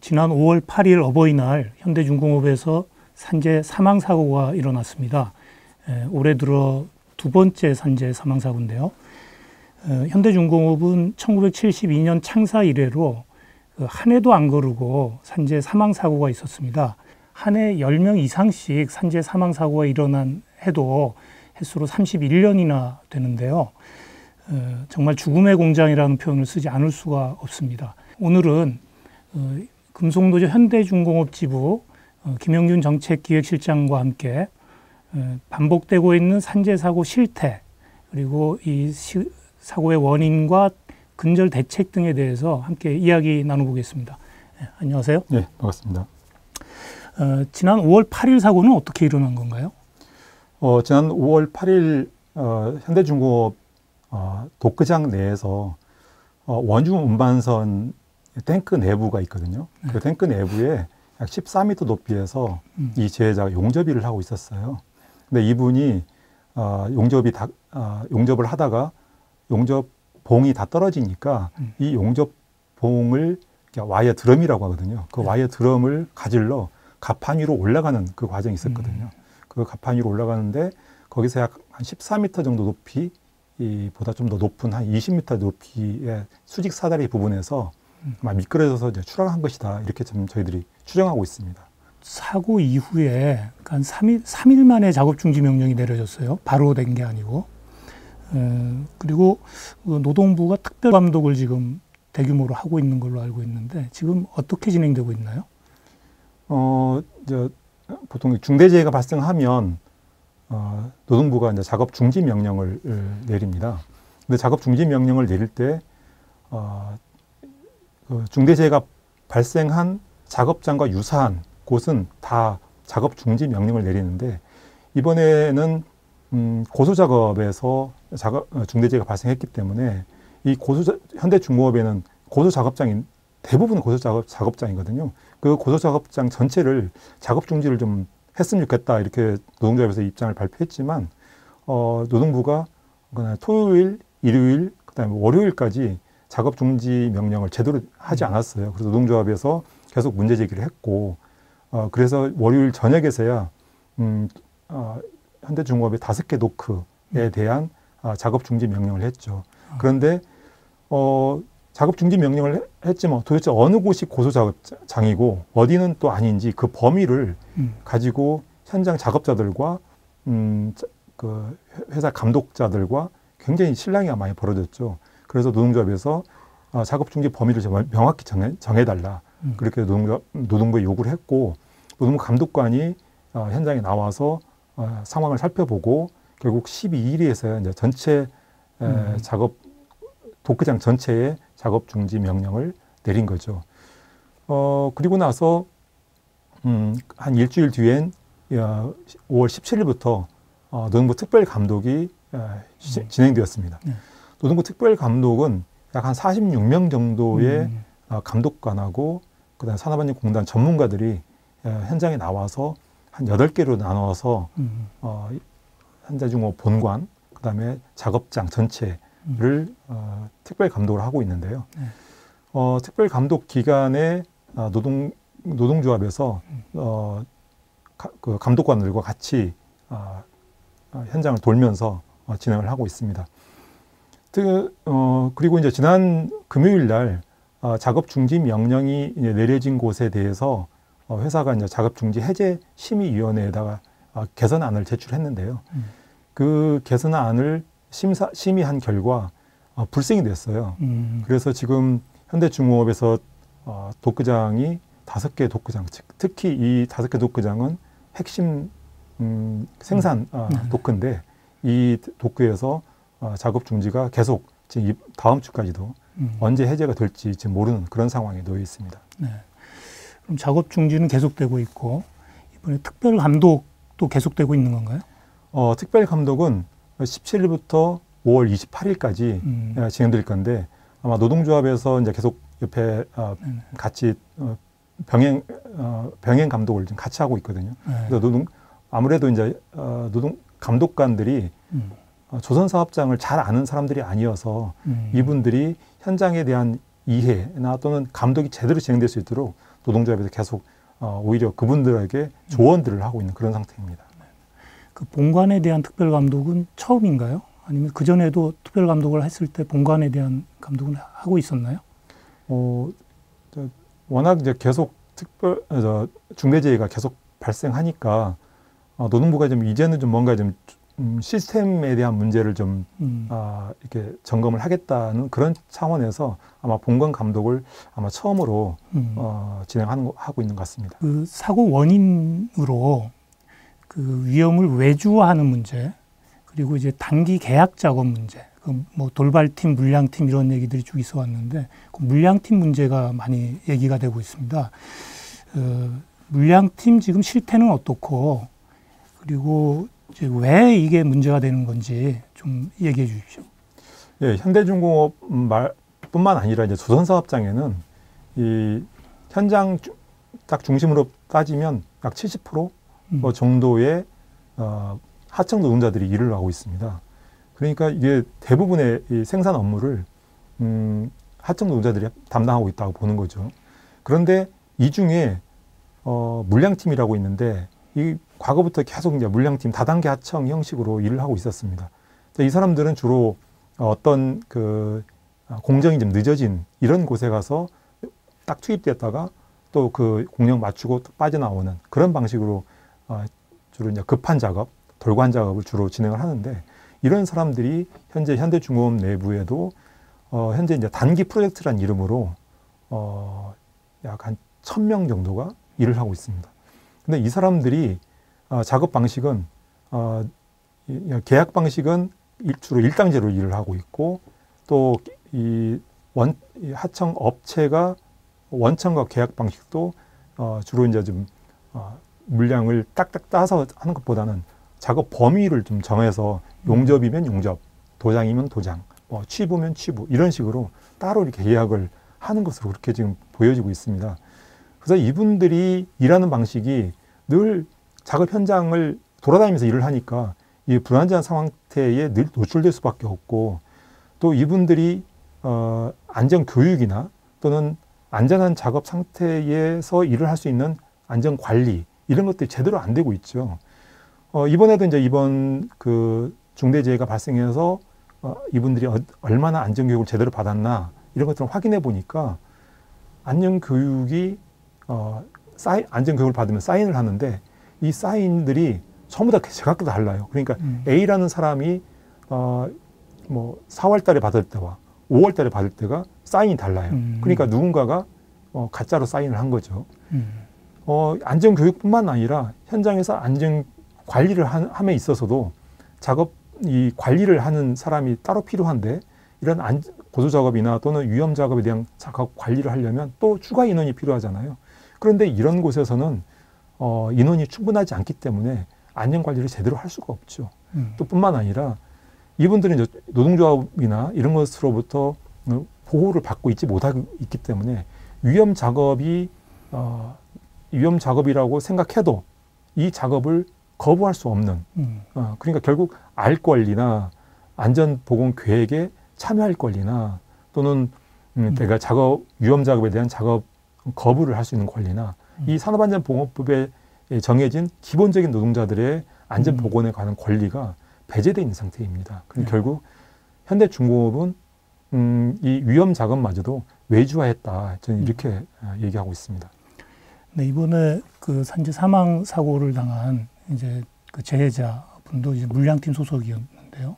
지난 5월 8일 어버이날 현대중공업에서 산재 사망 사고가 일어났습니다. 에, 올해 들어 두 번째 산재 사망 사고인데요. 어, 현대중공업은 1972년 창사 이래로 그한 해도 안 거르고 산재 사망 사고가 있었습니다. 한 해 10명 이상씩 산재 사망 사고가 일어난 해도 횟수로 31년이나 되는데요. 어, 정말 죽음의 공장이라는 표현을 쓰지 않을 수가 없습니다. 오늘은 어, 금속노조 현대중공업 지부 어, 김영균 정책기획실장과 함께 어, 반복되고 있는 산재 사고 실태 그리고 이 시, 사고의 원인과 근절 대책 등에 대해서 함께 이야기 나눠보겠습니다. 네, 안녕하세요. 네, 반갑습니다. 어, 지난 5월 8일 사고는 어떻게 일어난 건가요? 어, 지난 5월 8일 어, 현대중공업 어, 도크장 내에서 어, 원중 운반선 탱크 내부가 있거든요. 네. 그 탱크 내부에 약 14m 높이에서 음. 이 제자가 용접일을 하고 있었어요. 근데 이분이 어, 용접이 다, 어, 용접을 하다가 용접 봉이 다 떨어지니까 음. 이 용접 봉을 와이어 드럼이라고 하거든요. 그 네. 와이어 드럼을 가질러 가판 위로 올라가는 그 과정이 있었거든요. 음. 그 가판 위로 올라가는데 거기서 약 한 14m 정도 높이 이 보다 좀 더 높은 한 20m 높이의 수직 사다리 부분에서 음. 아마 미끄러져서 이제 추락한 것이다 이렇게 좀 저희들이 추정하고 있습니다. 사고 이후에 한 3일, 3일 만에 작업 중지 명령이 내려졌어요. 바로 된 게 아니고. 에, 그리고 그 노동부가 특별 감독을 지금 대규모로 하고 있는 걸로 알고 있는데 지금 어떻게 진행되고 있나요? 어, 저 보통 중대재해가 발생하면 어, 노동부가 이제 작업 중지 명령을 내립니다. 근데 작업 중지 명령을 내릴 때 어, 그 중대재해가 발생한 작업장과 유사한 곳은 다 작업 중지 명령을 내리는데 이번에는 음, 고소 작업에서 작업, 어, 중대재해가 발생했기 때문에 이 고소 현대중공업에는 고소 작업장인 대부분 고소 작업, 작업장이거든요. 그 고소 작업장 전체를 작업 중지를 좀 했으면 좋겠다 이렇게 노동조합에서 입장을 발표했지만 어, 노동부가 토요일, 일요일, 그다음에 월요일까지 작업 중지 명령을 제대로 하지 음. 않았어요. 그래서 노동조합에서 계속 문제 제기를 했고 어, 그래서 월요일 저녁에서야 음, 어, 현대중공업의 다섯 개 노크에 음. 대한 어, 작업 중지 명령을 했죠. 아. 그런데 어, 작업 중지 명령을 했지만 도대체 어느 곳이 고소 작업장이고 어디는 또 아닌지 그 범위를 음. 가지고 현장 작업자들과 음, 그 회사 감독자들과 굉장히 실랑이가 많이 벌어졌죠. 그래서 노동조합에서 어, 작업 중지 범위를 명확히 정해, 정해달라. 음. 그렇게 노동조합, 노동부에 요구를 했고 노동부 감독관이 어, 현장에 나와서 어, 상황을 살펴보고 결국 12일에서 이제 전체 에, 음. 작업 도크장 전체에 작업 중지 명령을 내린 거죠. 어, 그리고 나서 음, 한 일주일 뒤엔 5월 17일부터 어, 노동부 특별 감독이 어, 시, 음. 진행되었습니다. 네. 노동부 특별 감독은 약 한 46명 정도의 음. 어, 감독관하고 그다음 산업안전공단 전문가들이 어, 현장에 나와서 한 여덟 개로 나눠서 음. 어, 현대중업 본관 그다음에 작업장 전체 를 어, 특별 감독을 하고 있는데요. 네. 어, 특별 감독 기간에 어, 노동 노동조합에서 어, 가, 그 감독관들과 같이 어, 어, 현장을 돌면서 어, 진행을 하고 있습니다. 그, 어, 그리고 이제 지난 금요일 날 어, 작업 중지 명령이 내려진 곳에 대해서 어, 회사가 이제 작업 중지 해제 심의위원회에다가 어, 개선안을 제출했는데요. 음. 그 개선안을 심사, 심의한 결과 어, 불생이 됐어요. 음. 그래서 지금 현대중공업에서 어, 도크장이 다섯 개 도크장, 특히 이 다섯 개 도크장은 핵심 음, 생산 어, 음. 도크인데 이 도크에서 어, 작업 중지가 계속 지금 다음 주까지도 음. 언제 해제가 될지 지금 모르는 그런 상황에 놓여 있습니다. 네. 그럼 작업 중지는 계속되고 있고 이번에 특별 감독도 계속되고 있는 건가요? 어, 특별 감독은 17일부터 5월 28일까지 음. 예, 진행될 건데 아마 노동조합에서 이제 계속 옆에 어, 같이 어, 병행 어, 병행 감독을 좀 같이 하고 있거든요. 네. 그래서 노동 아무래도 이제 어, 노동 감독관들이 음. 어, 조선 사업장을 잘 아는 사람들이 아니어서 음. 이분들이 현장에 대한 이해나 또는 감독이 제대로 진행될 수 있도록 노동조합에서 계속 어, 오히려 그분들에게 조언들을 하고 있는 그런 상태입니다. 그 본관에 대한 특별 감독은 처음인가요? 아니면 그 전에도 특별 감독을 했을 때 본관에 대한 감독은 하고 있었나요? 어, 저, 워낙 이제 계속 특별 어, 저, 중대재해가 계속 발생하니까 어, 노동부가 좀 이제는 좀 뭔가 좀 음, 시스템에 대한 문제를 좀 음. 아, 이렇게 점검을 하겠다는 그런 차원에서 아마 본관 감독을 아마 처음으로 음. 어, 진행하는 거- 하고 있는 것 같습니다. 그 사고 원인으로 그 위험을 외주화하는 문제 그리고 이제 단기 계약 작업 문제 그 뭐 돌발팀 물량팀 이런 얘기들이 쭉 있어 왔는데 그 물량팀 문제가 많이 얘기가 되고 있습니다. 어, 물량팀 지금 실태는 어떻고 그리고 왜 이게 문제가 되는 건지 좀 얘기해 주십시오. 예, 현대중공업 말뿐만 아니라 이제 조선 사업장에는 이 현장 주- 딱 중심으로 따지면 약 70% 음. 뭐 정도의 어, 하청 노동자들이 일을 하고 있습니다. 그러니까 이게 대부분의 이 생산 업무를 음, 하청 노동자들이 담당하고 있다고 보는 거죠. 그런데 이 중에 어, 물량팀이라고 있는데 이 과거부터 계속 이제 물량팀 다단계 하청 형식으로 일을 하고 있었습니다. 자, 이 사람들은 주로 어떤 그 아, 공정이 좀 늦어진 이런 곳에 가서 딱 투입됐다가 또 그 공정 맞추고 또 빠져나오는 그런 방식으로 어, 주로 이제 급한 작업, 돌관 작업을 주로 진행을 하는데 이런 사람들이 현재 현대중공업 내부에도 어, 현재 이제 단기 프로젝트란 이름으로 어, 약 한 천 명 정도가 일을 하고 있습니다. 근데 이 사람들이 어, 작업 방식은 어, 이- 계약 방식은 일- 주로 일당제로 일을 하고 있고 또이 원 하청 업체가 원청과 계약 방식도 어, 주로 이제 좀 어, 물량을 딱딱 따서 하는 것보다는 작업 범위를 좀 정해서 용접이면 용접, 도장이면 도장, 뭐 취부면 취부 이런 식으로 따로 이렇게 계약을 하는 것으로 그렇게 지금 보여지고 있습니다. 그래서 이분들이 일하는 방식이 늘 작업 현장을 돌아다니면서 일을 하니까 이 불안정한 상태에 늘 노출될 수밖에 없고 또 이분들이 어, 안전 교육이나 또는 안전한 작업 상태에서 일을 할 수 있는 안전 관리 이런 것들이 제대로 안 되고 있죠. 어, 이번에도 이제 이번 그 중대재해가 발생해서 어, 이분들이 어, 얼마나 안전 교육을 제대로 받았나 이런 것들을 확인해 보니까 안전 교육이 어, 사인, 안전 교육을 받으면 사인을 하는데 이 사인들이 전부 다 제각각 달라요. 그러니까 음. A라는 사람이 어, 뭐 4월 달에 받을 때와 5월 달에 받을 때가 사인이 달라요. 음. 그러니까 누군가가 어, 가짜로 사인을 한 거죠. 음. 어, 안전 교육뿐만 아니라 현장에서 안전 관리를 한- 함에 있어서도 작업 이 관리를 하는 사람이 따로 필요한데 이런 안, 고조 작업이나 또는 위험 작업에 대한 작업 관리를 하려면 또 추가 인원이 필요하잖아요. 그런데 이런 곳에서는 어, 인원이 충분하지 않기 때문에 안전 관리를 제대로 할 수가 없죠. 음. 또 뿐만 아니라 이분들은 이제 노동조합이나 이런 것으로부터 어, 보호를 받고 있지 못하고 있기 때문에 위험 작업이 어, 위험 작업이라고 생각해도 이 작업을 거부할 수 없는 음. 어, 그러니까 결국 알 권리나 안전보건 계획에 참여할 권리나 또는 음, 음. 내가 작업 위험 작업에 대한 작업 거부를 할 수 있는 권리나 음. 이 산업안전보건법에 정해진 기본적인 노동자들의 안전 보건에 관한 권리가 배제돼 있는 상태입니다. 그럼 네. 결국 현대 중공업은 음, 이 위험 작업마저도 외주화했다. 저는 음. 이렇게 어, 얘기하고 있습니다. 네, 이번에 그 산재 사망 사고를 당한 이제 그 재해자 분도 이제 물량팀 소속이었는데요.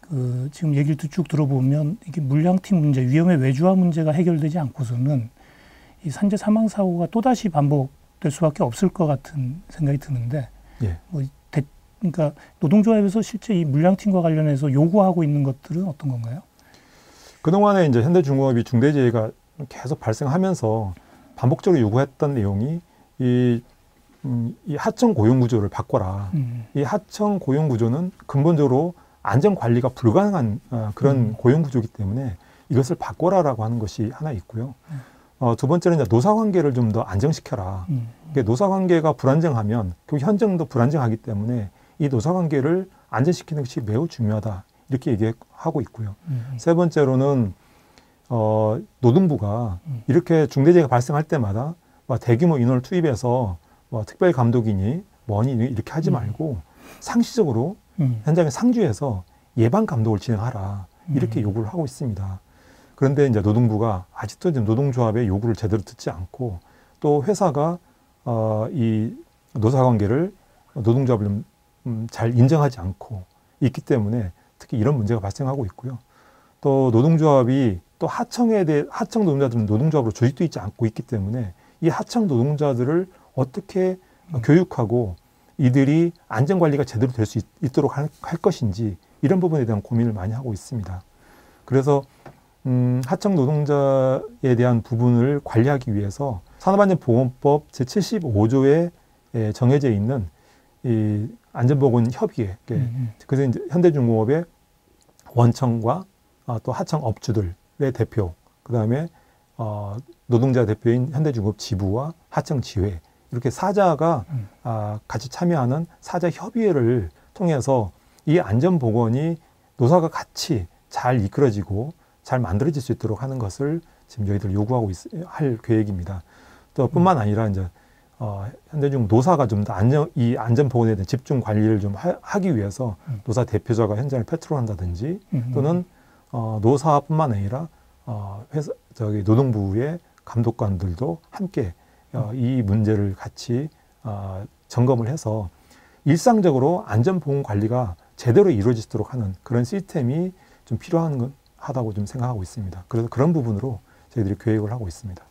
그 지금 얘기를 쭉 들어보면 이게 물량팀 문제, 위험의 외주화 문제가 해결되지 않고서는 이 산재 사망 사고가 또 다시 반복될 수밖에 없을 것 같은 생각이 드는데, 예. 뭐 대, 그러니까 노동조합에서 실제 이 물량팀과 관련해서 요구하고 있는 것들은 어떤 건가요? 그동안에 이제 현대중공업이 중대재해가 계속 발생하면서 반복적으로 요구했던 내용이 이, 음, 이 하청 고용 구조를 바꿔라. 음, 이 하청 고용 구조는 근본적으로 안전 관리가 불가능한 어, 그런 음. 고용 구조이기 때문에 이것을 바꿔라라고 하는 것이 하나 있고요. 음. 어, 두 번째는 이제 노사 관계를 좀 더 안정시켜라. 음, 이게 노사 관계가 불안정하면 그 현장도 불안정하기 때문에 이 노사 관계를 안정시키는 것이 매우 중요하다. 이렇게 얘기하고 있고요. 음, 세 번째로는 어, 노동부가 음. 이렇게 중대재해가 발생할 때마다 뭐 대규모 인원을 투입해서 뭐 특별 감독이니 뭐니 이렇게 하지 음. 말고 상시적으로 음. 현장에 상주해서 예방 감독을 진행하라 이렇게 음. 요구를 하고 있습니다. 그런데 이제 노동부가 아직도 이제 노동조합의 요구를 제대로 듣지 않고 또 회사가 어, 이 노사관계를 노동조합을 좀, 음, 잘 인정하지 않고 있기 때문에 특히 이런 문제가 발생하고 있고요. 또 노동조합이 또 하청에 대해 하청 노동자들은 노동조합으로 조직도 있지 않고 있기 때문에 이 하청 노동자들을 어떻게 음. 교육하고 이들이 안전 관리가 제대로 될 수 있도록 할, 할 것인지 이런 부분에 대한 고민을 많이 하고 있습니다. 그래서 음, 하청 노동자에 대한 부분을 관리하기 위해서 산업안전보건법 제75조에 에 정해져 있는 이 안전보건 협의회 음. 그래서 이제 현대중공업의 원청과 아, 또 하청 업주들의 대표, 그 다음에 어, 노동자 대표인 현대중공업 지부와 하청 지회 이렇게 사자가 음. 아, 같이 참여하는 사자 협의회를 통해서 이 안전 보건이 노사가 같이 잘 이끌어지고 잘 만들어질 수 있도록 하는 것을 지금 저희들 요구하고 있, 할 계획입니다. 또 뿐만 아니라 이제 어, 현대중 노사가 좀 더 안전 이 안전 보건에 대한 집중 관리를 좀 하, 기 위해서 음. 노사 대표자가 현장을 패트롤한다든지 음. 또는 어, 노사뿐만 아니라 어, 회사 저기 노동부의 감독관들도 함께 어, 이 문제를 같이 어, 점검을 해서 일상적으로 안전 보건 관리가 제대로 이루어지도록 하는 그런 시스템이 좀 필요한 건 하다고 좀 생각하고 있습니다. 그래서 그런 부분으로 저희들이 계획을 하고 있습니다.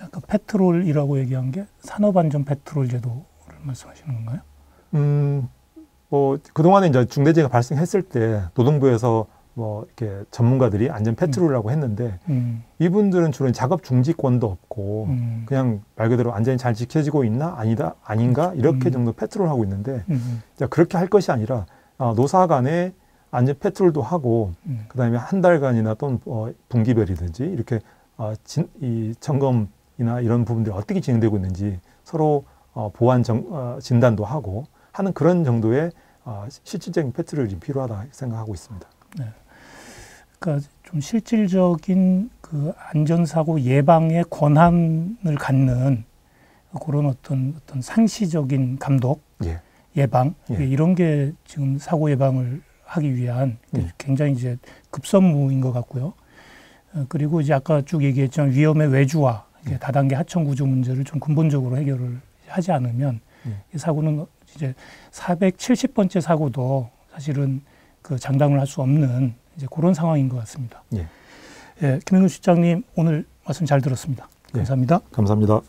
아까 페트롤이라고 얘기한 게 산업안전 페트롤 제도를 말씀하시는 건가요? 음, 뭐 그동안에 이제 중대재해가 발생했을 때 노동부에서 뭐 이렇게 전문가들이 안전 패트롤이라고 했는데 음. 이분들은 주로 작업 중지권도 없고 음. 그냥 말 그대로 안전이 잘 지켜지고 있나 아니다 아닌가 이렇게 음. 정도 패트롤 하고 있는데 음. 자, 그렇게 할 것이 아니라 어, 노사 간에 안전 패트롤도 하고 음. 그다음에 한 달간이나 또는 어, 분기별이든지 이렇게 어, 진, 이 점검이나 이런 부분들이 어떻게 진행되고 있는지 서로 어, 보안 정, 어, 진단도 하고 하는 그런 정도의 어, 실질적인 패트롤이 필요하다 생각하고 있습니다. 그러니까 좀 실질적인 그 안전사고 예방의 권한을 갖는 그런 어떤 어떤 상시적인 감독 예. 예. 예, 이런 게 지금 사고 예방을 하기 위한 예. 굉장히 이제 급선무인 것 같고요. 어, 그리고 이제 아까 쭉 얘기했지만 위험의 외주화 이렇게 예. 다단계 하청 구조 문제를 좀 근본적으로 해결을 하지 않으면 예. 이 사고는 이제 470번째 사고도 사실은 그 장담을 할 수 없는 이제 그런 상황인 것 같습니다. 예. 예, 김영근 실장님 오늘 말씀 잘 들었습니다. 예. 감사합니다. 감사합니다.